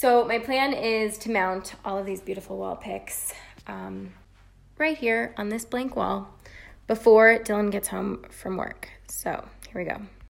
So my plan is to mount all of these beautiful Wallpics um, right here on this blank wall before Dylan gets home from work. So here we go.